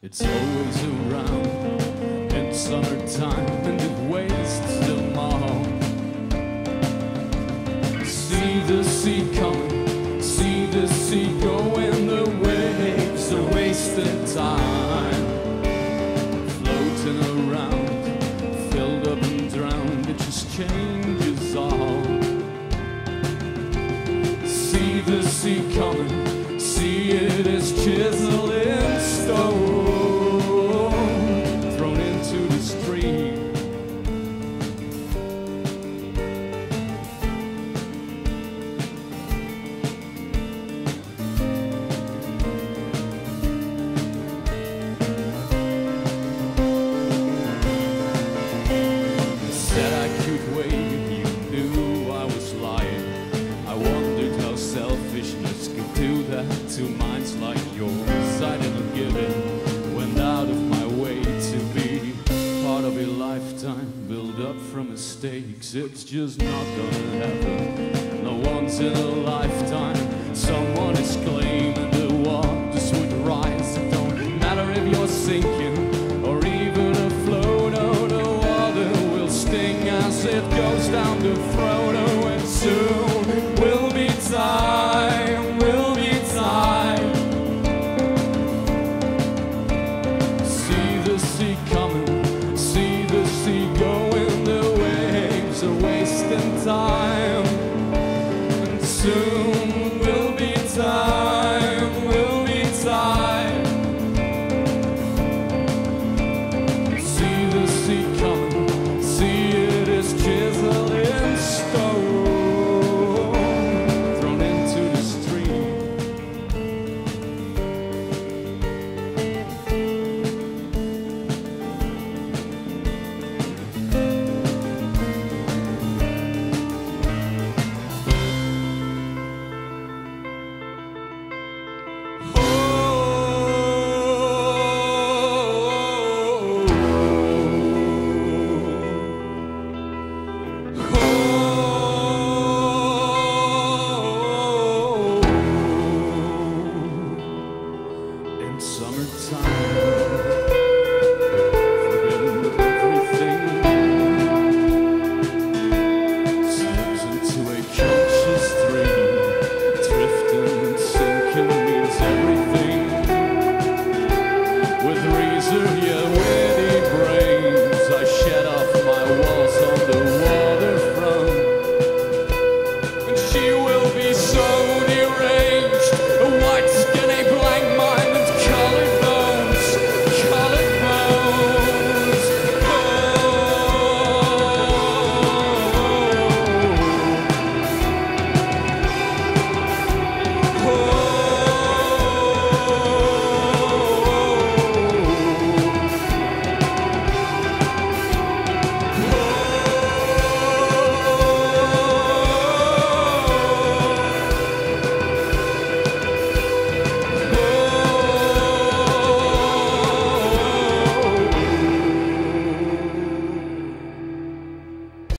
It's always around in summertime and it wastes them all. See the sea coming, see the sea going, the waves are wasting time. Floating around, filled up and drowned, it just changes all. See the sea coming, see it is chiseled to minds like yours. I didn't give in, went out of my way to be part of a lifetime built up from mistakes. It's just not gonna happen. No once in a lifetime, someone is claiming the waters would rise. It don't matter if you're sinking or even afloat. Oh, the water will sting as it goes down the throat. Soon will be time, summertime.